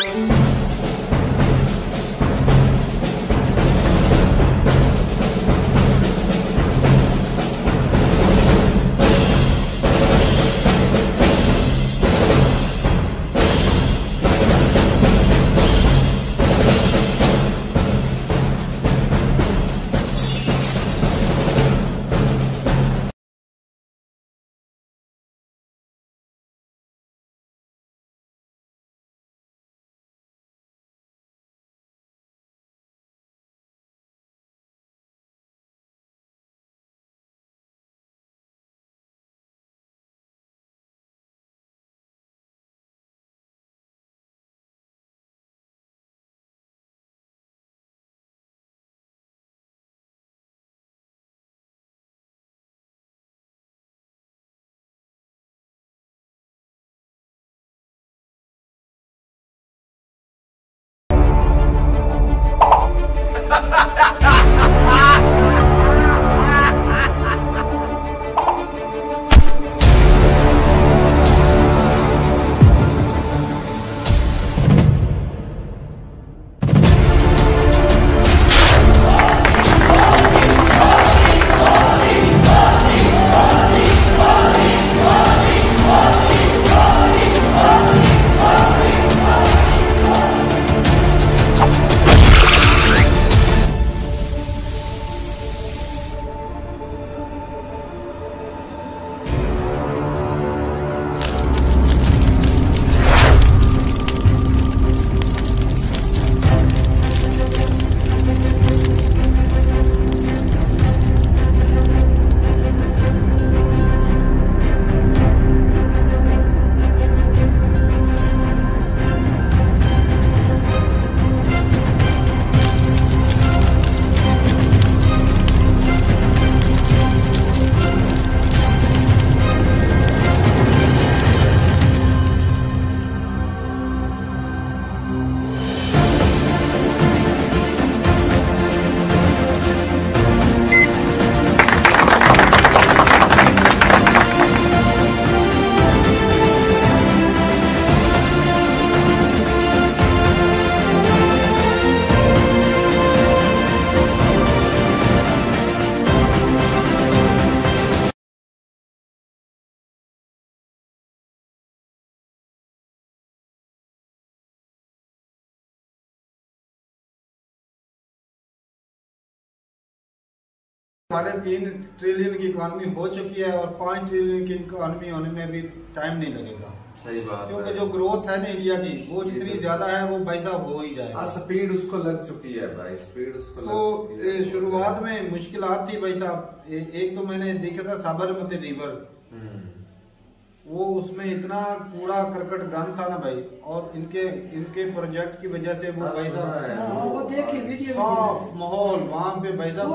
음. साढ़े तीन ट्रिलियन की इकोनॉमी हो चुकी है और पाँच ट्रिलियन की इकोनॉमी होने में भी टाइम नहीं लगेगा। सही बात क्योंकि है जो ग्रोथ है ना इंडिया की वो जितनी ज़्यादा है वो भाई साहब हो ही हाँ जाएगा स्पीड उसको लग चुकी है भाई स्पीड उसको तो है। शुरुआत में मुश्किल थी भाई साहब। एक तो मैंने देखा था साबरमती रिवर वो उसमें इतना कूड़ा करकट गन था ना भाई और इनके इनके प्रोजेक्ट की वजह से वो हाँ, भाई साहब है। हाँ, साफ़ माहौल वहाँ पे भाई साहब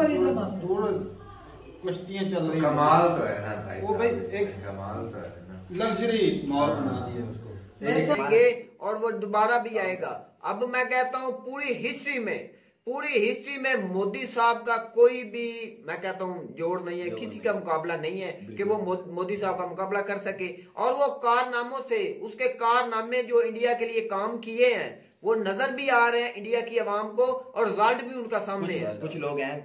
कुश्तियाँ चल रही कमाल तो है ना भाई वो भाई एक- कमाल तो है ना। लग्जरी मॉल बना दिया उसको। और वो दोबारा भी आएगा। अब मैं कहता हूँ पूरी हिस्ट्री में पूरी हिस्ट्री में मोदी साहब का कोई भी मैं कहता हूँ जोड़ नहीं है किसी का मुकाबला नहीं है कि वो मोदी साहब का मुकाबला कर सके। और वो कारनामों से उसके कारनामे जो इंडिया के लिए काम किए हैं वो नज़र भी आ रहे हैं इंडिया की आवाम को और रिज़ल्ट भी उनका सामने कुछ, है। कुछ लोग हैं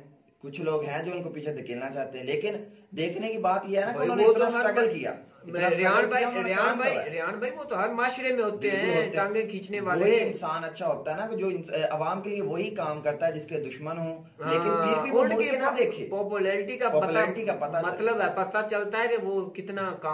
कुछ लोग हैं जो उनको पीछे धकेलना चाहते हैं लेकिन देखने की बात यह है ना कि उन्होंने इतना तो स्ट्रगल किया। रियान भाई रियान भाई करा रियान भाई वो तो हर माशरे में होते हैं टांगे खींचने वही वाले इंसान अच्छा होता है ना जो आवाम अवाम के लिए वही काम करता है जिसके दुश्मन हो। हाँ, लेकिन फिर भी वो ना देखे। पॉपुलैरिटी का पता का पता मतलब है पता चलता है कि वो कितना काम